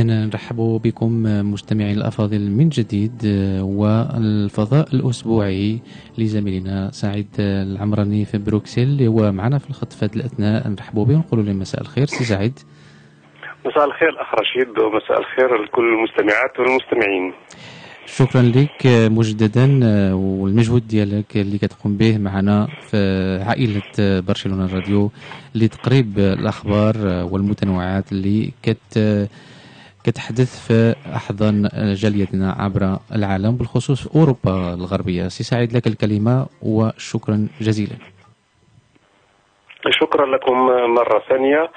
إذا نرحب بكم مستمعين الأفاضل من جديد والفضاء الأسبوعي لزميلنا سعيد العمراني في بروكسل اللي هو معنا في الخط في الأثناء. نرحب به ونقول له مساء الخير سي سعيد. مساء الخير أخ رشيد ومساء الخير لكل المستمعات والمستمعين. شكرا لك مجددا والمجهود ديالك اللي كتقوم به معنا في عائلة برشلونة الراديو لتقريب الأخبار والمتنوعات اللي كت كتحدث في احضان جاليتنا عبر العالم بالخصوص في أوروبا الغربية. سي سعيد لك الكلمة وشكرا جزيلا. شكرا لكم مرة ثانية.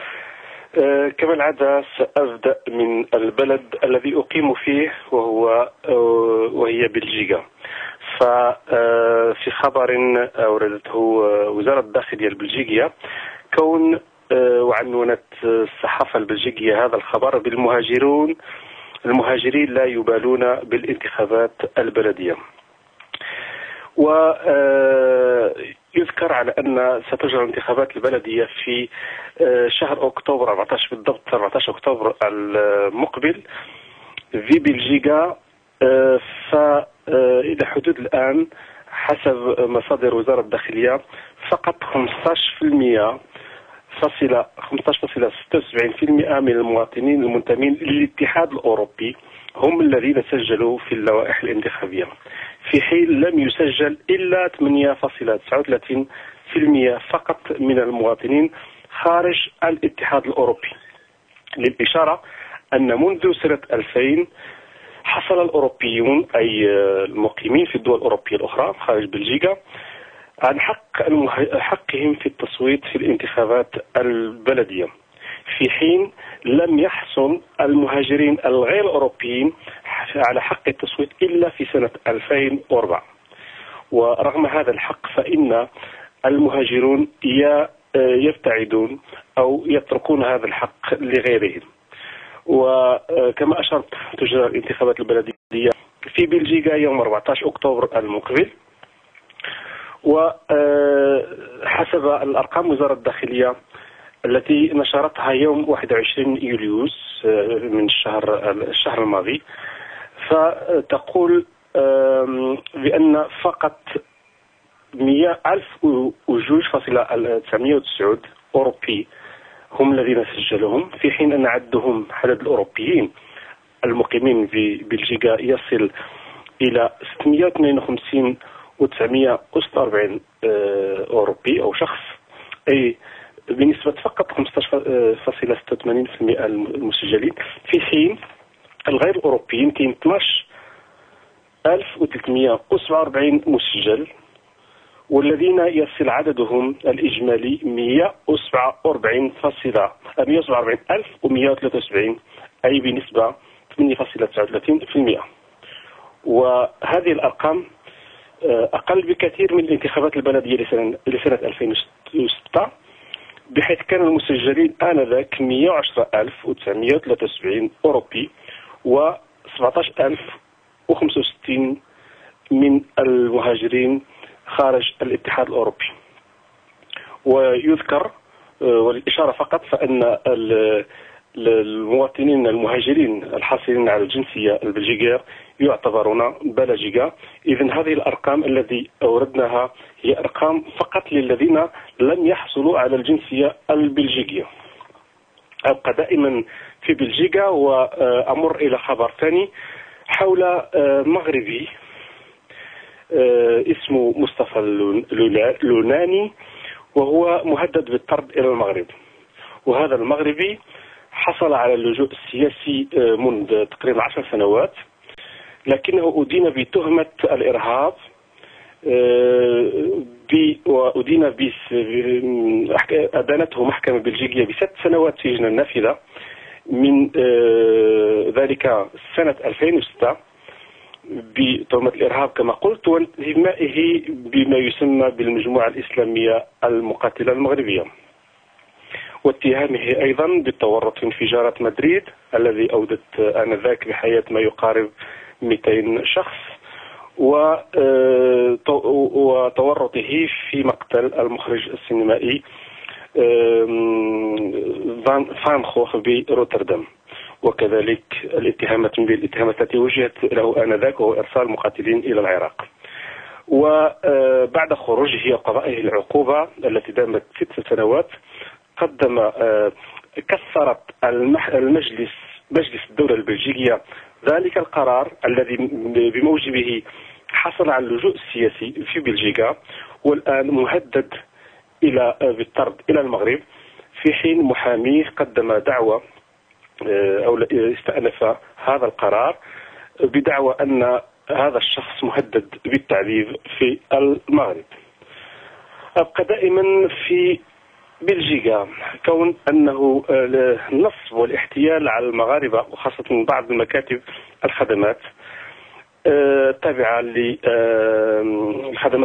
أه كما العادة سأبدأ من البلد الذي أقيم فيه وهو أه وهي بلجيكا. ففي خبر أوردته وزارة الداخلية البلجيكية كون وعنونت الصحافة البلجيكية هذا الخبر بالمهاجرون المهاجرين لا يبالون بالانتخابات البلدية. ويذكر على أن ستجرى الانتخابات البلدية في شهر أكتوبر 14 بالضبط 14 أكتوبر المقبل في بلجيكا. فإلى حدود الآن حسب مصادر وزارة الداخلية فقط 15% فاصلة 15.76% من المواطنين المنتمين للاتحاد الأوروبي هم الذين سجلوا في اللوائح الانتخابية. في حين لم يسجل إلا 8.39% فقط من المواطنين خارج الاتحاد الأوروبي. للإشارة أن منذ سنة 2000 حصل الأوروبيون أي المقيمين في الدول الأوروبية الأخرى خارج بلجيكا عن حق حقهم في التصويت في الانتخابات البلدية في حين لم يحصل المهاجرين الغير أوروبيين على حق التصويت إلا في سنة 2004 ورغم هذا الحق فإن المهاجرون يبتعدون أو يتركون هذا الحق لغيرهم. وكما أشرت تجرى الانتخابات البلدية في بلجيكا يوم 14 أكتوبر المقبل وحسب الأرقام وزارة الداخلية التي نشرتها يوم 21 يوليوس من الشهر الشهر الماضي. فتقول بأن فقط 1000 أوروبي هم الذين سجلهم في حين أن عدهم عدد الأوروبيين المقيمين في بلجيكا يصل إلى 652 و946 أوروبي أو شخص. أي بنسبة فقط 15.86% المسجلين. في حين الغير الأوروبيين كاين 12347 مسجل والذين يصل عددهم الإجمالي 147 فاصلة 147173 أي بنسبة 8.39% وهذه الأرقام أقل بكثير من الانتخابات البلدية لسنة, لسنة 2006 بحيث كان المسجلين آنذاك 110973 أوروبي و 17065 من المهاجرين خارج الاتحاد الأوروبي. ويذكر والإشارة فقط فأن المواطنين المهاجرين الحاصلين على الجنسية البلجيكية يعتبرون بلجيكا. إذا هذه الأرقام التي أوردناها هي أرقام فقط للذين لم يحصلوا على الجنسية البلجيكية. أبقى دائما في بلجيكا وأمر إلى خبر ثاني حول مغربي اسمه مصطفى اللوناني وهو مهدد بالطرد إلى المغرب. وهذا المغربي حصل على اللجوء السياسي منذ تقريبا عشر سنوات. لكنه أدين بتهمة الإرهاب وأدين أدانته محكمة بلجيكية بست سنوات سجن نافذة من ذلك سنة 2006 بتهمة الإرهاب كما قلت وانتمائه بما يسمى بالمجموعة الإسلامية المقاتلة المغربية. واتهامه أيضا بالتورط في انفجارات مدريد الذي أودت آنذاك بحياة ما يقارب 200 شخص وتورطه في مقتل المخرج السينمائي فان خوخ بروتردام. وكذلك الاتهامات من الاتهامات التي وجهت له آنذاك وهو إرسال مقاتلين إلى العراق. وبعد خروجه وقضائه العقوبة التي دامت ست سنوات قدم آه، كسرت المجلس مجلس الدولة البلجيكية ذلك القرار الذي بموجبه حصل على اللجوء السياسي في بلجيكا والآن مهدد إلى آه، بالطرد إلى المغرب في حين محاميه قدم دعوة آه، أو استأنف هذا القرار بدعوى أن هذا الشخص مهدد بالتعذيب في المغرب. أبقى دائما في بلجيكا. كون أنه النصب والاحتيال على المغاربة وخاصة بعض المكاتب الخدمات تابعة للخدمات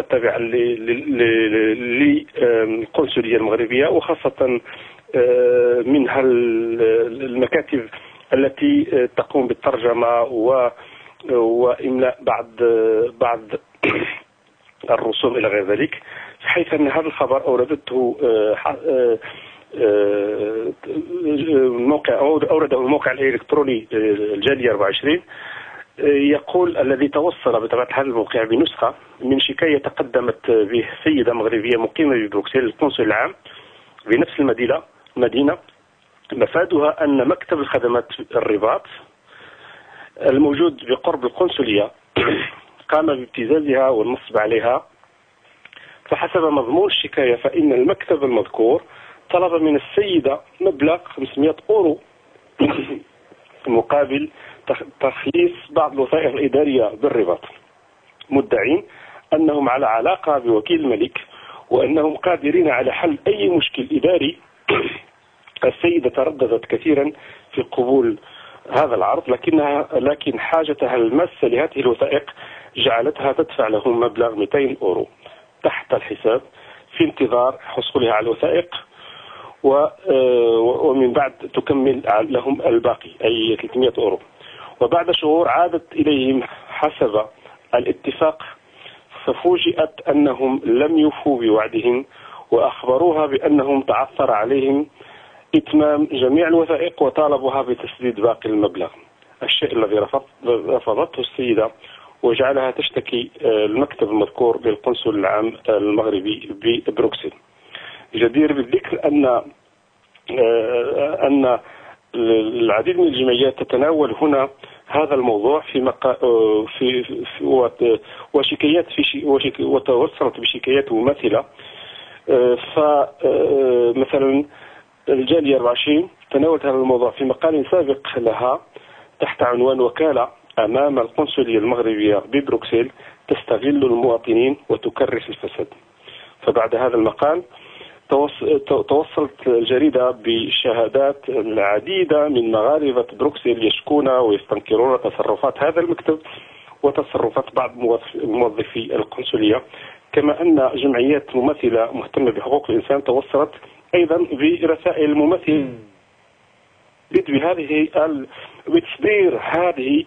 التابعة للقنصلية المغربية وخاصة منها المكاتب التي تقوم بالترجمة و وإملاء بعض بعض الرسوم إلى غير ذلك. حيث أن هذا الخبر أوردته الموقع أورده الموقع الإلكتروني الجالية 24 يقول الذي توصل بطبيعة الحال الموقع بنسخة من شكاية تقدمت به سيدة مغربية مقيمة ببروكسل القنصل العام بنفس المدينة مدينة. مفادها أن مكتب الخدمات الرباط الموجود بقرب القنصلية قام بابتزازها والنصب عليها. فحسب مضمون الشكاية فإن المكتب المذكور طلب من السيدة مبلغ 500 أورو مقابل تخليص بعض الوثائق الإدارية بالرباط. مدعين أنهم على علاقة بوكيل الملك وأنهم قادرين على حل أي مشكل إداري. السيدة ترددت كثيرا في قبول هذا العرض لكنها لكن حاجتها الماسة لهذه الوثائق جعلتها تدفع لهم مبلغ 200 أورو. تحت الحساب في انتظار حصولها على الوثائق آه، ومن بعد تكمل لهم الباقي أي 300 أورو. وبعد شهور عادت إليهم حسب الاتفاق ففوجئت أنهم لم يوفوا بوعدهم وأخبروها بأنهم تعثر عليهم إتمام جميع الوثائق وطالبها بتسديد باقي المبلغ. الشيء الذي رفضته السيدة وجعلها تشتكي آه، المكتب المذكور للقنصل العام المغربي ببروكسل. جدير بالذكر أن آه، أن العديد من الجمعيات تتناول هنا هذا الموضوع في مقا... آه، في, في وشكايات في وتوصلت بشكايات مماثلة. فمثلا الجالية 24 تناولت هذا الموضوع في مقال سابق لها تحت عنوان وكالة. أمام القنصلية المغربية ببروكسل تستغل المواطنين وتكرس الفساد. فبعد هذا المقال توصلت الجريدة بشهادات العديدة من مغاربة بروكسل يشكون ويستنكرون تصرفات هذا المكتب وتصرفات بعض موظفي القنصلية كما أن جمعيات ممثلة مهتمة بحقوق الإنسان توصلت أيضا برسائل ممثل بهذه بتصدير هذه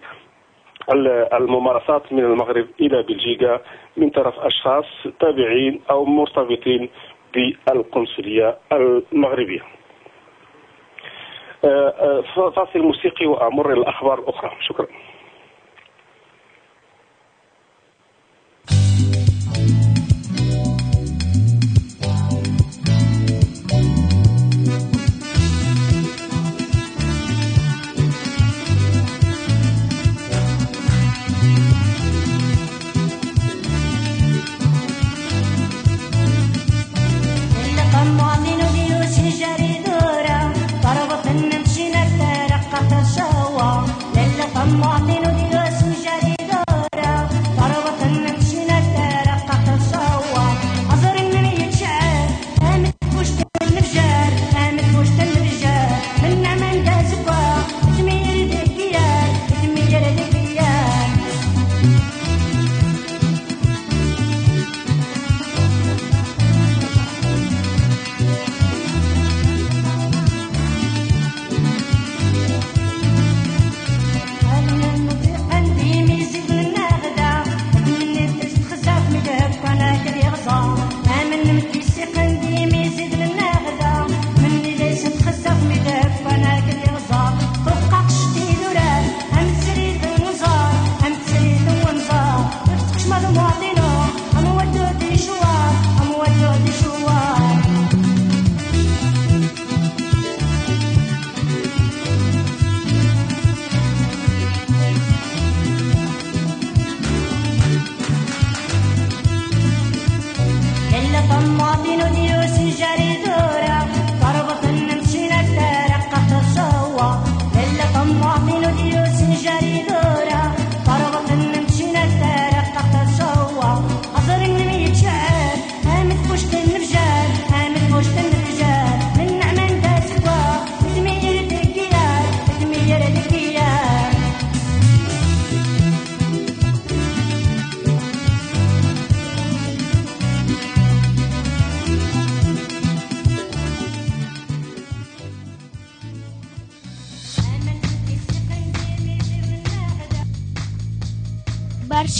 الممارسات من المغرب إلى بلجيكا من طرف أشخاص تابعين أو مرتبطين بالقنصلية المغربية. آه، آه، فاصل موسيقي وأمر الاخبار الأخرى شكرا.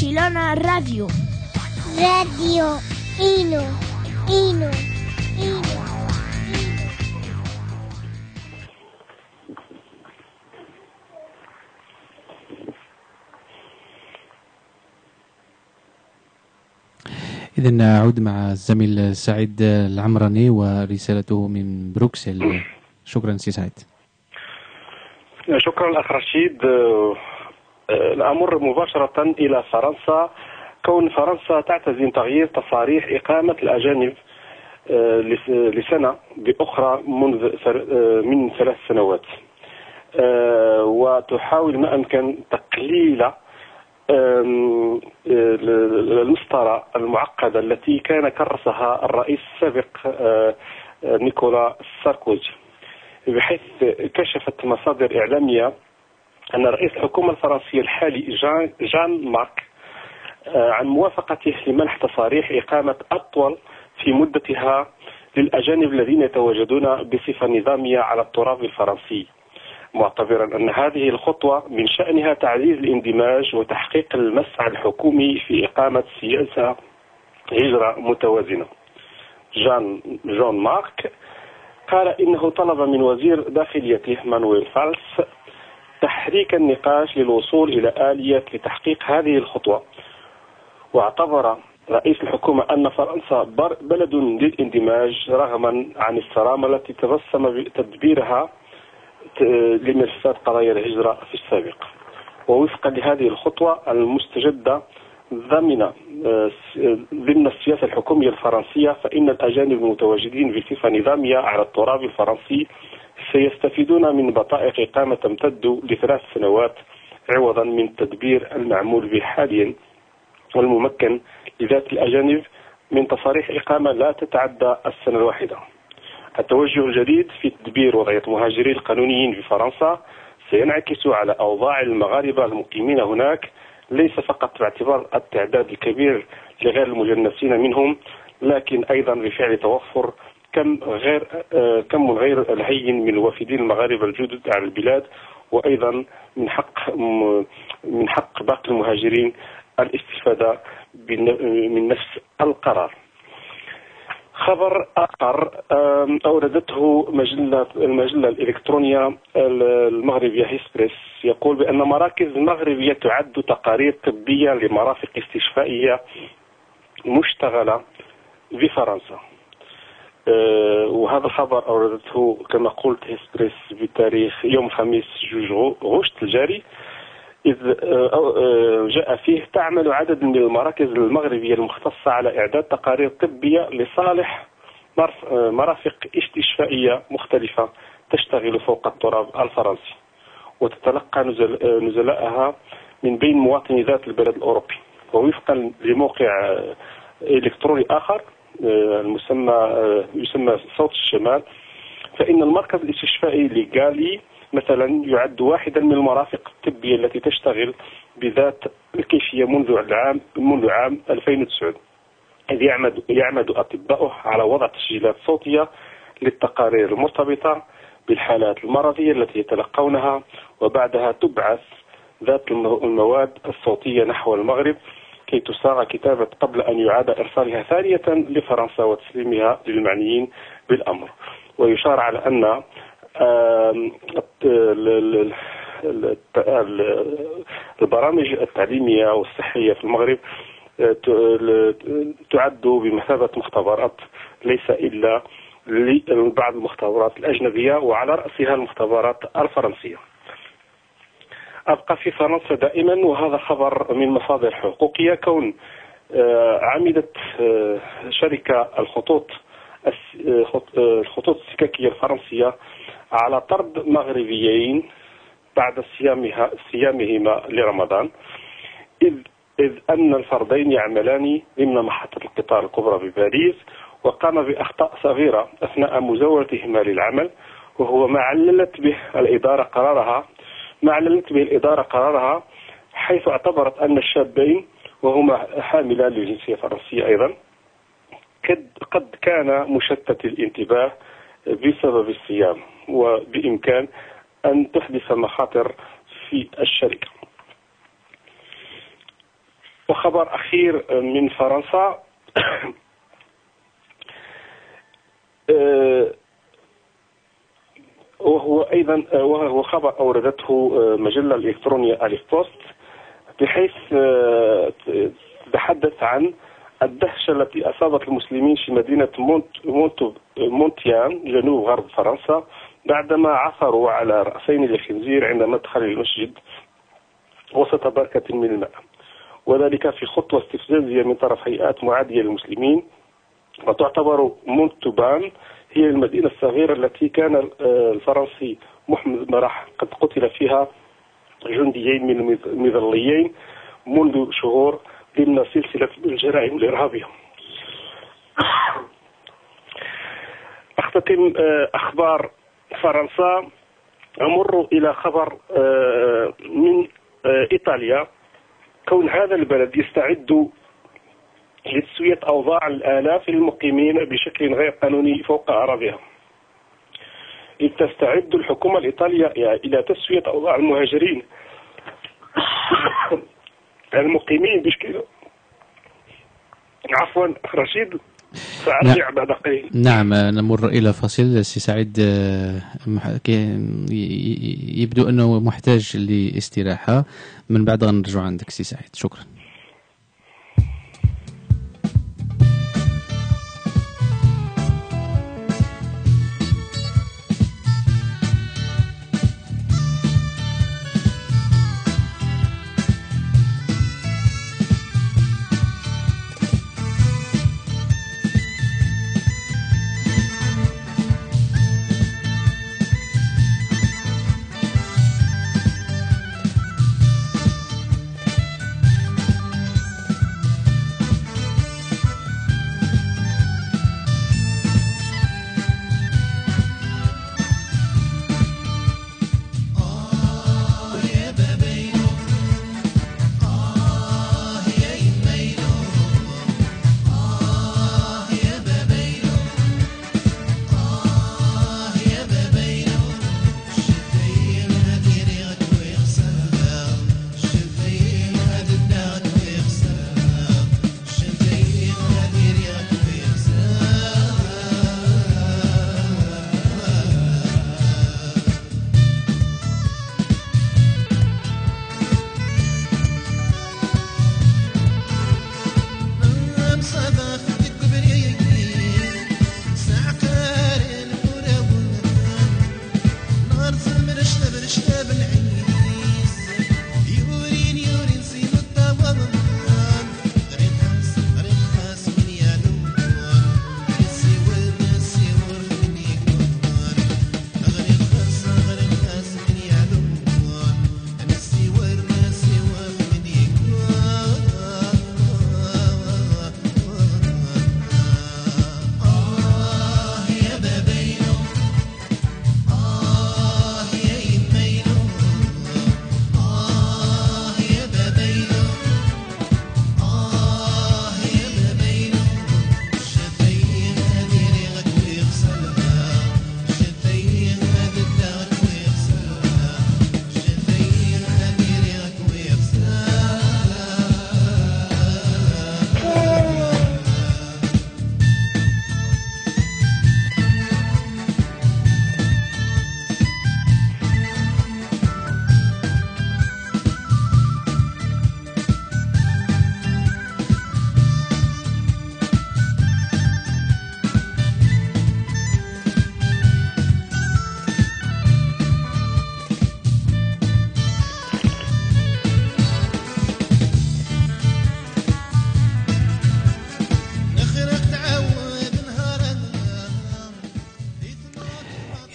Barcelona Radio. Radio Ino, Ino, Ino. إذا نعود مع الزميل سعيد العمراني ورسالته من بروكسل شكرا سي سعيد شكرا الاخ رشيد الأمر مباشرة إلى فرنسا. كون فرنسا تعتزم تغيير تصاريح إقامة الأجانب آه، لسنة بأخرى منذ آه، من ثلاث سنوات. آه، وتحاول ما أمكن تقليل المسطرة المعقدة التي كان كرسها الرئيس السابق نيكولا ساركوزي. بحيث كشفت مصادر إعلامية أن رئيس الحكومة الفرنسية الحالي جان, جان مارك آه، عن موافقته لمنح تصاريح إقامة أطول في مدتها للأجانب الذين يتواجدون بصفة نظامية على التراب الفرنسي معتبرا أن هذه الخطوة من شأنها تعزيز الاندماج وتحقيق المسعى الحكومي في إقامة سياسة هجرة متوازنة. جان جون مارك قال إنه طلب من وزير داخليته مانويل فالس تحريك النقاش للوصول إلى آلية لتحقيق هذه الخطوة. واعتبر رئيس الحكومة أن فرنسا بلد للاندماج رغما عن الصرامة التي تبسم بتدبيرها لملفات قضايا الهجرة في السابق. ووفقا لهذه الخطوة المستجدة ضمن آه، ضمن السياسة الحكومية الفرنسية فإن الأجانب المتواجدين بصفة نظامية على التراب الفرنسي سيستفيدون من بطائق إقامة تمتد لثلاث سنوات عوضا من التدبير المعمول به حاليا والممكن لذات الأجانب من تصاريح إقامة لا تتعدى السنة الواحدة. التوجه الجديد في تدبير وضعية المهاجرين القانونيين في فرنسا سينعكس على أوضاع المغاربة المقيمين هناك ليس فقط باعتبار التعداد الكبير لغير المجنسين منهم لكن أيضا بفعل توفر كم غير آه، كم غير الهين من الوافدين المغاربة الجدد على البلاد وأيضا من حق من حق باقي المهاجرين الاستفادة من نفس القرار. خبر آخر أوردته مجلة المجلة الإلكترونية المغربية هيسبريس يقول بأن مراكز مغربيه تعد تقارير طبية لمرافق استشفائية مشتغلة بفرنسا. أه وهذا الخبر أوردته كما قلت هيسبريس بتاريخ يوم الخميس جوج غشت الجاري. إذ أه، أه، جاء فيه تعمل عدد من المراكز المغربية المختصة على إعداد تقارير طبية لصالح مرافق استشفائية مختلفة تشتغل فوق التراب الفرنسي. وتتلقى نزلائها من بين مواطني ذات البلد الأوروبي. ووفقا لموقع إلكتروني آخر المسمى يسمى صوت الشمال. فإن المركز الاستشفائي لغالي مثلا يعد واحدا من المرافق الطبية التي تشتغل بذات الكيفية منذ العام منذ عام 2009 إذ يعمد يعمد أطباؤه على وضع تسجيلات صوتية للتقارير المرتبطة بالحالات المرضية التي يتلقونها وبعدها تبعث ذات المواد الصوتية نحو المغرب. كي تصاغ كتابة قبل أن يعاد إرسالها ثانية لفرنسا وتسليمها للمعنيين بالأمر. ويشار على أن البرامج التعليمية والصحية في المغرب آه، تعد بمثابة مختبرات ليس إلا لبعض المختبرات الأجنبية وعلى رأسها المختبرات الفرنسية. أبقى في فرنسا دائما وهذا خبر من مصادر حقوقية. كون آه، عمدت آه، شركة الخطوط الخطوط السككية الفرنسية على طرد مغربيين بعد صيامها صيامهما لرمضان. إذ إذ أن الفردين يعملان ضمن محطة القطار الكبرى بباريس وقام بأخطاء صغيرة أثناء مزاولتهما للعمل وهو ما عللت به الإدارة قرارها ما عللت به الإدارة قرارها حيث اعتبرت أن الشابين وهما حاملان للجنسية الفرنسية أيضا قد كان مشتت الانتباه بسبب الصيام وبإمكان أن تحدث مخاطر في الشركة. وخبر أخير من فرنسا آه، وهو أيضا آه، وهو خبر أوردته آه، مجلة الإلكترونية أليف بوست بحيث تتحدث عن الدهشة التي أصابت المسلمين في مدينة مونت مونت مونتيان جنوب غرب فرنسا بعدما عثروا على رأسين للخنزير عند مدخل المسجد وسط بركة من الماء. وذلك في خطوة استفزازية من طرف هيئات معادية للمسلمين وتعتبر مونتوبان هي المدينة الصغيرة التي كان آه، الفرنسي محمد مرح قد قتل فيها جنديين من المظليين منذ شهور ضمن سلسلة الجرائم الإرهابية. أختتم آه، أخبار فرنسا. أمر إلى خبر آه، من إيطاليا. كون هذا البلد يستعد لتسوية أوضاع الآلاف المقيمين بشكل غير قانوني فوق أراضيها إذ تستعد الحكومة الإيطالية إلى تسوية أوضاع المهاجرين. المقيمين بشكل عفوا رشيد سأرجع نعم. بعد قليل. نعم نمر إلى فصل سي سعيد يبدو أنه محتاج لاستراحة. من بعد غنرجع عندك سي سعيد. شكرا.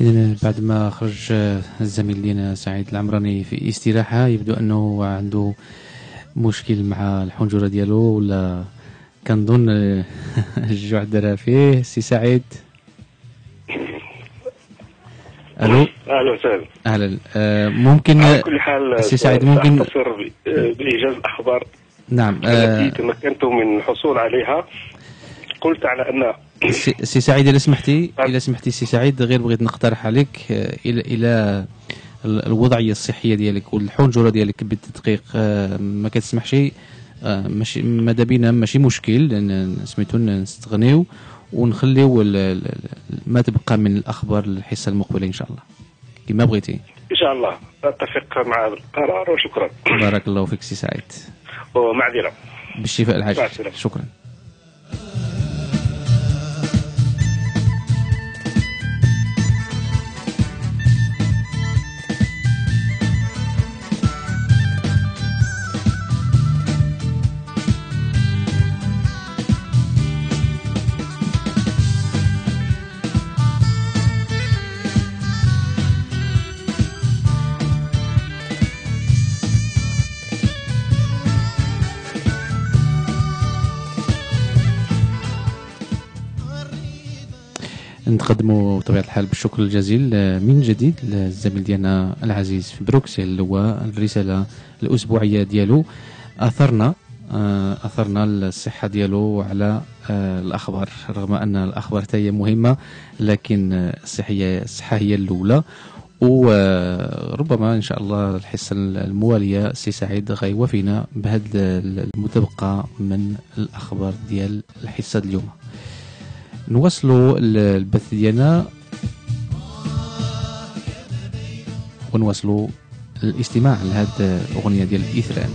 إذن بعد ما خرج الزميل لنا سعيد العمراني في استراحة يبدو أنه عنده مشكل مع الحنجرة ديالو ولا كنظن الجوع دار فيه. سي سعيد. ألو؟ أهلا وسهلا أهلا. آه ممكن على كل حال سي سعيد ممكن بإيجاز الاخبار نعم التي تمكنت من الحصول عليها. قلت على أن سي سعيد اذا سمحتي؟ اذا سمحتي سي سعيد غير بغيت نقترح عليك آه، إلى إلى الوضعية الصحية ديالك والحنجرة ديالك بالتدقيق آه، ما كتسمحش آه، ماشي ماذا بينا ماشي مشكل لأن سميتو نستغنيو ونخليو ما تبقى من الأخبار الحصه المقبلة إن شاء الله. كما بغيتي. إن شاء الله. اتفق مع القرار وشكرا. بارك الله فيك سي سعيد. ومعذره بالشفاء العاجل. شكرا. نتقدموا بطبيعة الحال بالشكر الجزيل آه، من جديد للزميل ديالنا العزيز في بروكسل الرسالة الأسبوعية ديالو. أثرنا آه، أثرنا الصحه ديالو على آه، الأخبار رغم أن الأخبار حتى هي مهمة لكن آه، الصحية الصحة هي الأولى. وربما إن شاء الله الحصة الموالية سي سعيد غيوافينا بهذا المتبقى من الأخبار ديال الحصة اليوم. نواصلوا ال- البث ديالنا. ونواصلوا الاستماع لهذه الأغنية ديال الإثران.